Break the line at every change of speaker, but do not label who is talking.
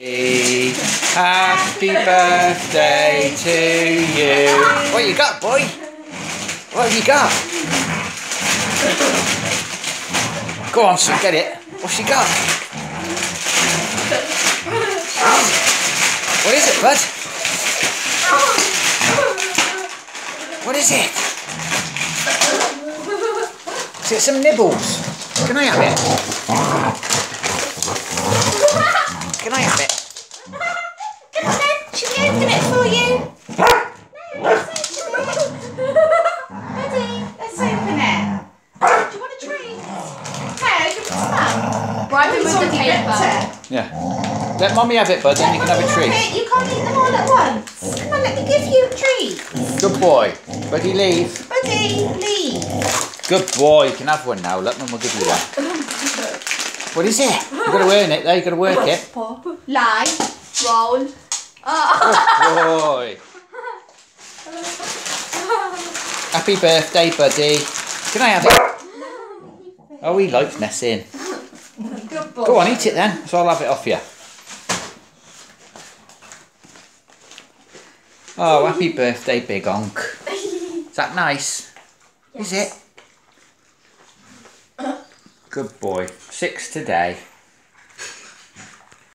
Happy birthday to you. What you got, boy? What have you got? Go on, son, get it. What's she got? What is it, bud? What is it? Is it some nibbles? Can I have it? Can I have it?
Come on then, should we open it for you? No, let's open it. Ready? Let's open it. Do you want a treat? No, give it to Mum.
Bribe him with the paper.
Victor.
Yeah. Let mommy have it, bud, then you can have a treat.
You can't eat them all at once. Come on, let me give you a treat.
Good boy. Buddy, leave.
Buddy, leave.
Good boy. You can have one now. Let mum will give you one. What is it? You've got to earn it, though. You've got to work it.
Pop.
Lie.
Roll. Oh.
Good boy. Happy birthday, buddy. Can I have it? Oh, he likes messing.
Good.
Go on, eat it then. So I'll have it off you. Oh, happy birthday, big onk. Is that nice? Is it? Good boy. Six today.